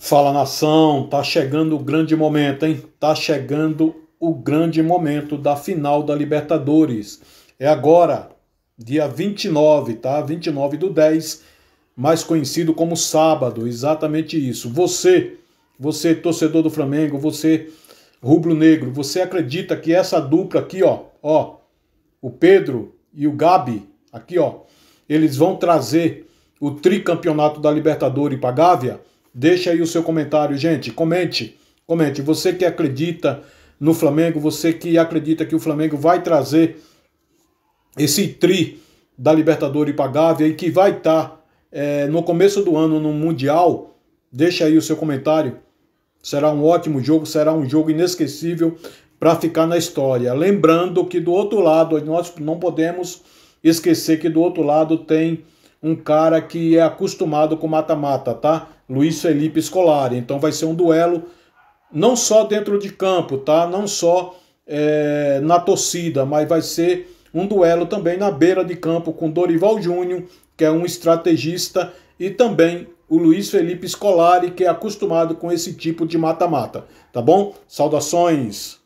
Fala nação, tá chegando o grande momento, hein? Tá chegando o grande momento da final da Libertadores. É agora, dia 29, tá? 29 do 10, mais conhecido como sábado, exatamente isso. Você, você torcedor do Flamengo, você rubro-negro, você acredita que essa dupla aqui, ó, ó, o Pedro e o Gabi, aqui, ó, eles vão trazer o tricampeonato da Libertadores para Gávea? Deixa aí o seu comentário, gente. Comente, comente. Você que acredita no Flamengo, você que acredita que o Flamengo vai trazer esse tri da Libertadores para Gávea e que vai estar tá, é, no começo do ano no Mundial, deixa aí o seu comentário. Será um ótimo jogo, será um jogo inesquecível para ficar na história. Lembrando que do outro lado, nós não podemos esquecer que do outro lado tem um cara que é acostumado com mata-mata, tá? Luiz Felipe Scolari. Então vai ser um duelo não só dentro de campo, tá? Não só é, na torcida, mas vai ser um duelo também na beira de campo com Dorival Júnior, que é um estrategista, e também o Luiz Felipe Scolari, que é acostumado com esse tipo de mata-mata, tá bom? Saudações!